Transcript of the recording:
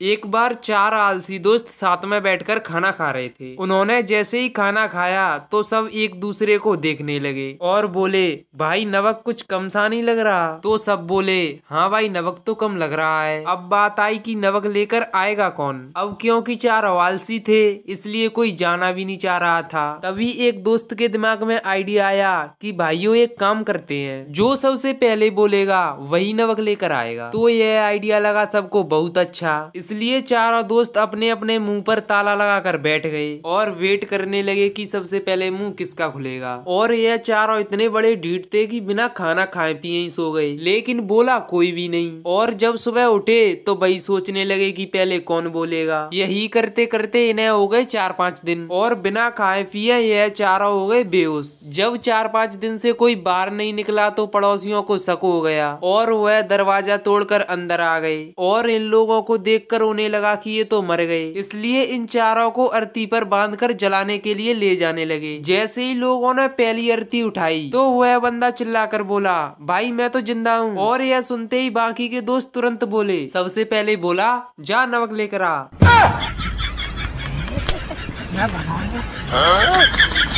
एक बार चार आलसी दोस्त साथ में बैठकर खाना खा रहे थे। उन्होंने जैसे ही खाना खाया तो सब एक दूसरे को देखने लगे और बोले, भाई नवक कुछ कम सा नहीं लग रहा? तो सब बोले हाँ भाई नवक तो कम लग रहा है। अब बात आई कि नवक लेकर आएगा कौन? अब क्योंकि चार आलसी थे, इसलिए कोई जाना भी नहीं चाह रहा था। तभी एक दोस्त के दिमाग में आइडिया आया कि भाइयों, एक काम करते हैं। जो सबसे पहले बोलेगा, वही नवक लेकर आएगा। तो यह आइडिया लगा सबको बहुत अच्छा। इसलिए चारों दोस्त अपने अपने मुँह पर ताला लगाकर बैठ गए और वेट करने लगे कि सबसे पहले मुँह किसका खुलेगा। और यह चारों इतने बड़े ढीठ थे कि बिना खाना खाए पिए ही सो गए। लेकिन बोला, कोई भी नहीं। और जब सुबह उठे तो वही सोचने लगे कि पहले कौन बोलेगा। यही करते करते इन्हें हो गए चार पाँच दिन। और बिना खाए पिए यह चारों हो गए बेहोश। जब चार पाँच दिन से कोई बाहर नहीं निकला तो पड़ोसियों को शक हो गया। और वह दरवाज़ा तोड़कर अंदर आ गए। और इन लोगों को देखकर रोने लगा कि ये तो मर गए। इसलिए इन चारों को अर्थी पर बांधकर जलाने के लिए ले जाने लगे। जैसे ही लोगों ने पहली अर्थी उठाई तो वह बंदा चिल्लाकर बोला भाई मैं तो ज़िंदा हूँ। और यह सुनते ही बाकी के दोस्त तुरंत बोले सबसे पहले बोला जा नमक लेकर आ।